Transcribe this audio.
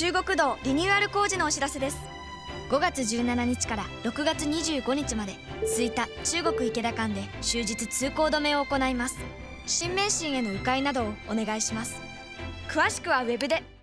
中国道リニューアル工事のお知らせです。5月17日から6月25日まで吹田中国池田間で終日通行止めを行います。新名神への迂回などをお願いします。詳しくはウェブで。